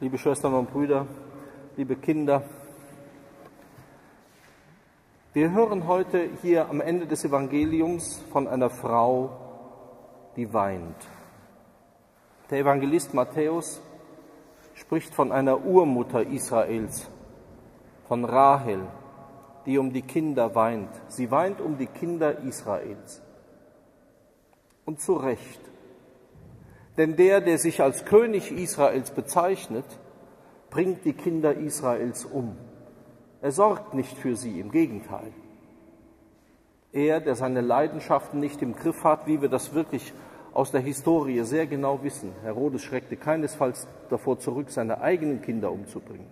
liebe Schwestern und Brüder, liebe Kinder. Wir hören heute hier am Ende des Evangeliums von einer Frau, die weint. Der Evangelist Matthäus spricht von einer Urmutter Israels, von Rahel, die um die Kinder weint. Sie weint um die Kinder Israels. Und zu Recht. Denn der, der sich als König Israels bezeichnet, bringt die Kinder Israels um. Er sorgt nicht für sie, im Gegenteil. Er, der seine Leidenschaften nicht im Griff hat, wie wir das wirklich aus der Historie sehr genau wissen. Herodes schreckte keinesfalls davor zurück, seine eigenen Kinder umzubringen,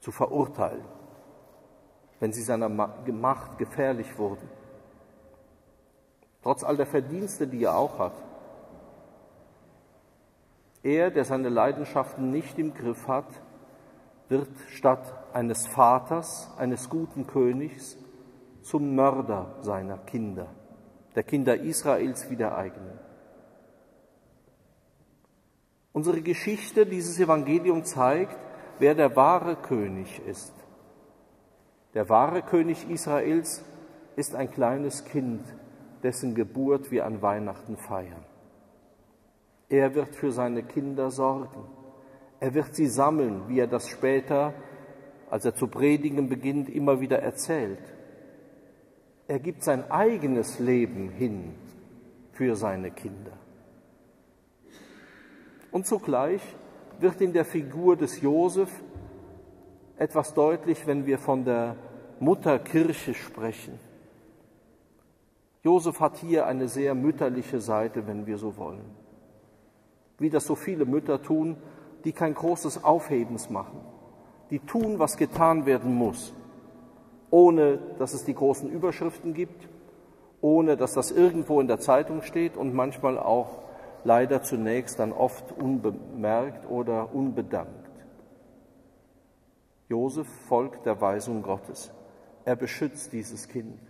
zu verurteilen, wenn sie seiner Macht gefährlich wurden. Trotz all der Verdienste, die er auch hat, er, der seine Leidenschaften nicht im Griff hat, wird statt eines Vaters, eines guten Königs, zum Mörder seiner Kinder, der Kinder Israels wie der eigenen. Unsere Geschichte, dieses Evangelium zeigt, wer der wahre König ist. Der wahre König Israels ist ein kleines Kind, dessen Geburt wir an Weihnachten feiern. Er wird für seine Kinder sorgen. Er wird sie sammeln, wie er das später, als er zu predigen beginnt, immer wieder erzählt. Er gibt sein eigenes Leben hin für seine Kinder. Und zugleich wird in der Figur des Josef etwas deutlich, wenn wir von der Mutterkirche sprechen. Josef hat hier eine sehr mütterliche Seite, wenn wir so wollen wie das so viele Mütter tun, die kein großes Aufhebens machen. Die tun, was getan werden muss, ohne dass es die großen Überschriften gibt, ohne dass das irgendwo in der Zeitung steht und manchmal auch leider zunächst dann oft unbemerkt oder unbedankt. Josef folgt der Weisung Gottes. Er beschützt dieses Kind.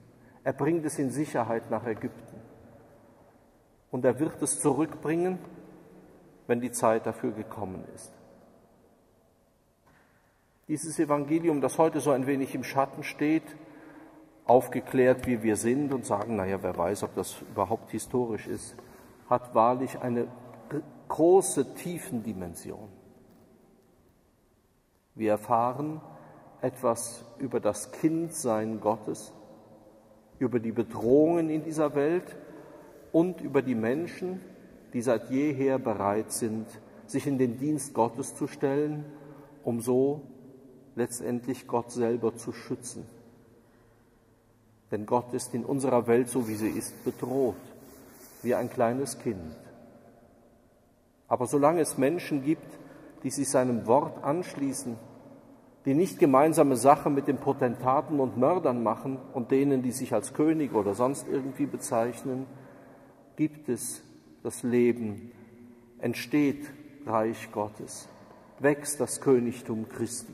Er bringt es in Sicherheit nach Ägypten. Und er wird es zurückbringen wenn die Zeit dafür gekommen ist. Dieses Evangelium, das heute so ein wenig im Schatten steht, aufgeklärt wie wir sind und sagen, naja, wer weiß, ob das überhaupt historisch ist, hat wahrlich eine große Tiefendimension. Wir erfahren etwas über das Kindsein Gottes, über die Bedrohungen in dieser Welt und über die Menschen, die seit jeher bereit sind, sich in den Dienst Gottes zu stellen, um so letztendlich Gott selber zu schützen. Denn Gott ist in unserer Welt, so wie sie ist, bedroht, wie ein kleines Kind. Aber solange es Menschen gibt, die sich seinem Wort anschließen, die nicht gemeinsame Sache mit den Potentaten und Mördern machen und denen, die sich als König oder sonst irgendwie bezeichnen, gibt es das Leben, entsteht Reich Gottes, wächst das Königtum Christi.